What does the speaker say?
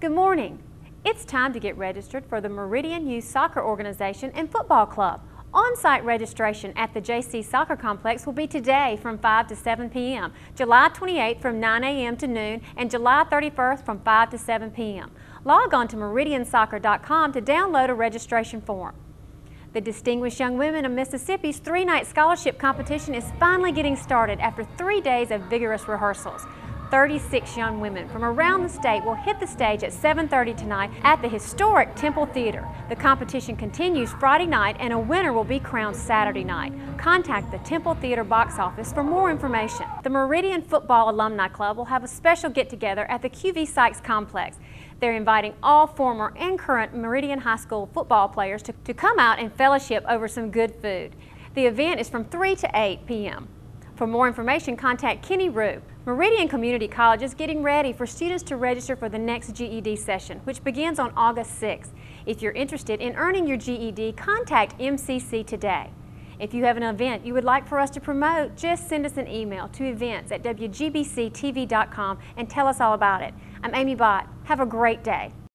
Good morning. It's time to get registered for the Meridian Youth Soccer Organization and Football Club. On-site registration at the JC Soccer Complex will be today from 5 to 7 p.m., July 28th from 9 a.m. to noon, and July 31st from 5 to 7 p.m. Log on to meridiansoccer.com to download a registration form. The Distinguished Young Women of Mississippi's three-night scholarship competition is finally getting started after three days of vigorous rehearsals. 36 young women from around the state will hit the stage at 7.30 tonight at the historic Temple Theater. The competition continues Friday night and a winner will be crowned Saturday night. Contact the Temple Theater box office for more information. The Meridian Football Alumni Club will have a special get-together at the QV Sykes Complex. They're inviting all former and current Meridian High School football players to, to come out and fellowship over some good food. The event is from 3 to 8 p.m. For more information, contact Kenny Rue. Meridian Community College is getting ready for students to register for the next GED session, which begins on August 6th. If you're interested in earning your GED, contact MCC today. If you have an event you would like for us to promote, just send us an email to events at wgbctv.com and tell us all about it. I'm Amy Bott. Have a great day.